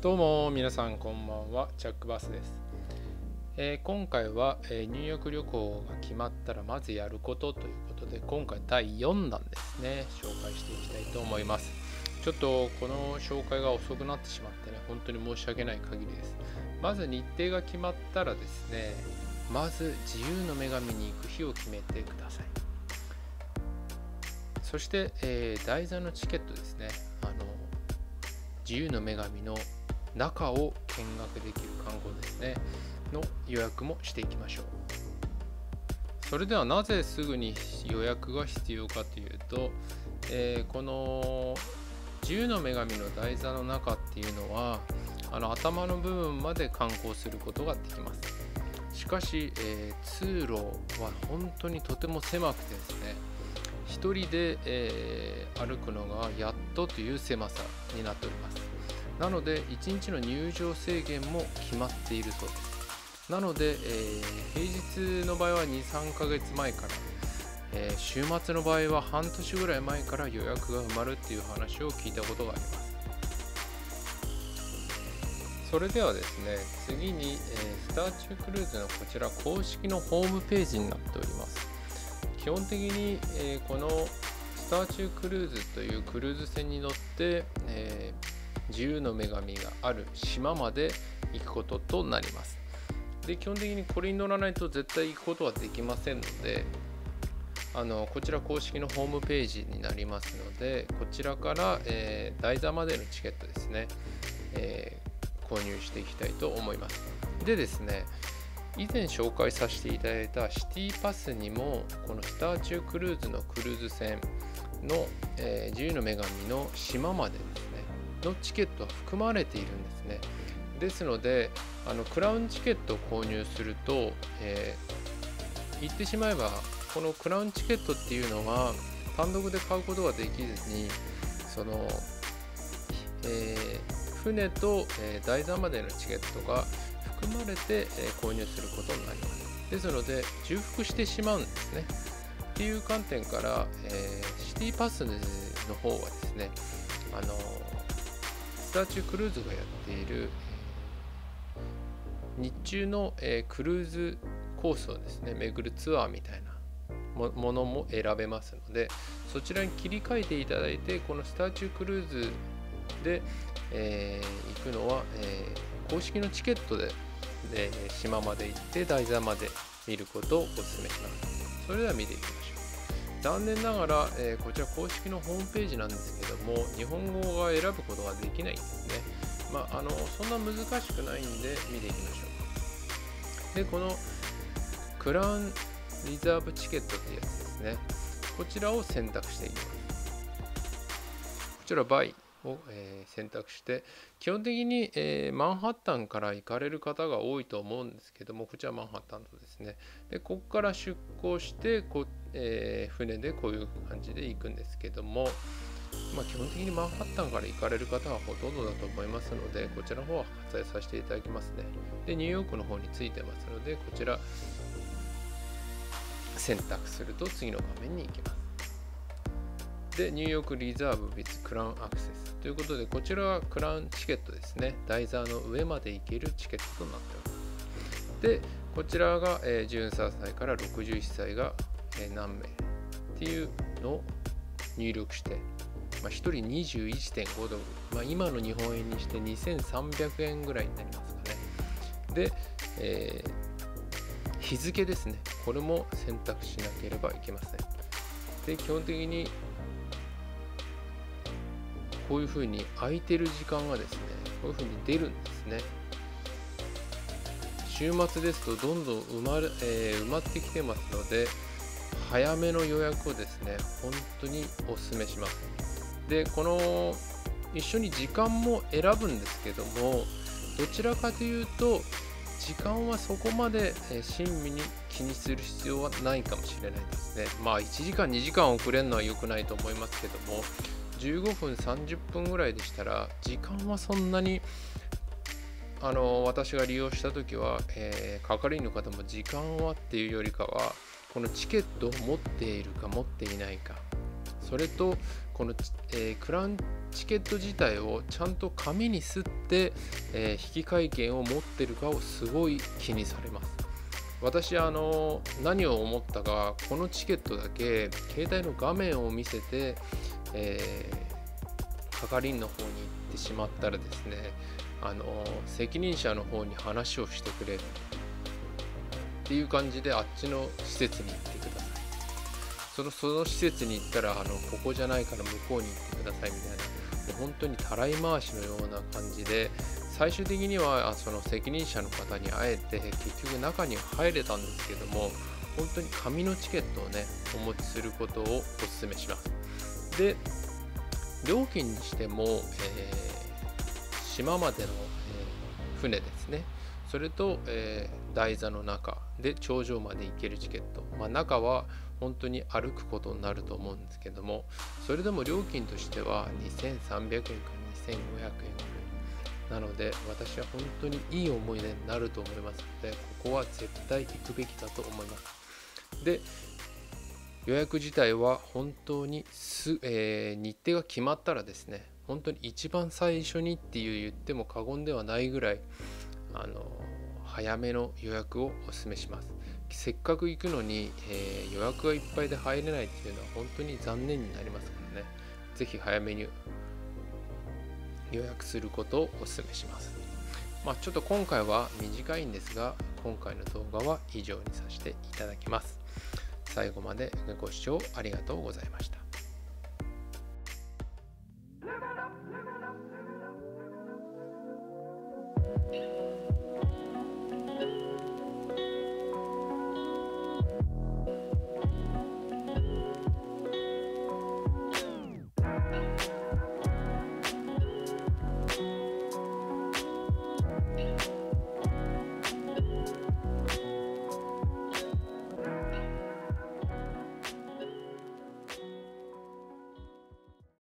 どうも皆さんこんばんは。チャックバスです、えー、今回は、えー、ニューヨーク旅行が決まったらまずやることということで今回第4弾ですね。紹介していきたいと思います。ちょっとこの紹介が遅くなってしまってね本当に申し訳ない限りです。まず日程が決まったらですねまず自由の女神に行く日を決めてください。そして、えー、台座のチケットですね。あの自由の女神の中を見学できる観光ですね。の予約もしていきましょう。それではなぜすぐに予約が必要かというと、えー、この自由の女神の台座の中っていうのはあの頭の部分まで観光することができます。しかし、えー、通路は本当にとても狭くてですね1人で、えー、歩くのがやっとという狭さになっております。なので1日の入場制限も決まっているそうです。なので、えー、平日の場合は23ヶ月前から、えー、週末の場合は半年ぐらい前から予約が埋まるっていう話を聞いたことがあります。それではですね次に、えー、スターチュークルーズのこちら公式のホームページになっております。基本的に、えー、このスターチュークルーズというクルーズ船に乗って、えー自由の女神がある島まで行くこととなります。で基本的にこれに乗らないと絶対行くことはできませんのであのこちら公式のホームページになりますのでこちらから、えー、台座までのチケットですね、えー、購入していきたいと思います。でですね以前紹介させていただいたシティパスにもこのスターチュークルーズのクルーズ船の、えー、自由の女神の島までですのチケットは含まれているんですね。ですのであのクラウンチケットを購入すると、えー、言ってしまえばこのクラウンチケットっていうのは単独で買うことができずにその、えー、船と、えー、台座までのチケットが含まれて、え購入することになります。ですので重複してしまうんですね。っていう観点から、えシティパスの方はですねあのスターチュークルーズがやっている、日中の、えクルーズコースをですね巡るツアーみたいなものも選べますのでそちらに切り替えていただいてこのスターチュークルーズで、えー、行くのは、えー、公式のチケットで、えー、島まで行って台座まで見ることをお勧めします。それでは見ていきましょう。残念ながら、えー、こちら公式のホームページなんですけども日本語が選ぶことができないんですね。まああのそんな難しくないんで見ていきましょうでこのクラウンリザーブチケットってやつですね。こちらを選択していきます。こちらバイ。を、え、選択して基本的に、え、マンハッタンから行かれる方が多いと思うんですけどもこちらマンハッタンとですねでここから出港してこ、えー、船でこういう感じで行くんですけどもまあ、基本的にマンハッタンから行かれる方はほとんどだと思いますので、こちらの方は割愛させていただきますね。で、ニューヨークの方についてますので、こちら選択すると次の画面に行きます。で、ニューヨークリザーブ with クラウンアクセスということで、こちらはクラウンチケットですね。台座の上まで行けるチケットとなっております。で、こちらが、えー、13歳から61歳が、えー、何名っていうのを入力して、まあ、1人21.5ドル、まあ、今の日本円にして2300円ぐらいになりますかね。で、えー、日付ですね。これも選択しなければいけません。で、基本的にこういうふうに空いてる時間がですねこういうふうに出るんですね。週末ですとどんどん埋まる、えー、埋まってきてますので早めの予約をですね本当にお勧めします。でこの一緒に時間も選ぶんですけどもどちらかというと時間はそこまで親身に気にする必要はないかもしれないですね。まあ1時間2時間遅れるのは良くないと思いますけども15分30分ぐらいでしたら時間はそんなにあの私が利用した時は、えー、係員の方も時間はっていうよりかはこのチケットを持っているか持っていないか。それとこの、えー、クランチケット自体をちゃんと紙にすって、えー、引換券を持ってるかをすごい気にされます。私あの何を思ったかこのチケットだけ携帯の画面を見せて、えー、係員の方に行ってしまったらですねあの責任者の方に話をしてくれっていう感じであっちの施設に行ってください。そのその施設に行ったらあのここじゃないから向こうに行ってくださいみたいなもう本当にたらい回しのような感じで最終的にはその責任者の方に会えて結局中に入れたんですけども本当に紙のチケットをねお持ちすることをお勧めします。で料金にしても、えー、島までの、えー、船ですね。それと、えー、台座の中で頂上まで行けるチケット、まあ、中は本当に歩くことになると思うんですけどもそれでも料金としては2300円から2500円ぐらい。なので私は本当にいい思い出になると思いますのでここは絶対行くべきだと思います。で予約自体は本当にす、えー、日程が決まったらですね本当に一番最初にっていう言っても過言ではないぐらいあの早めの予約をお勧めします。せっかく行くのに、えー、予約がいっぱいで入れないっていうのは本当に残念になりますからね。是非早めに予約することをお勧めします。まあ、ちょっと今回は短いんですが今回の動画は以上にさせていただきます。最後までご視聴ありがとうございました。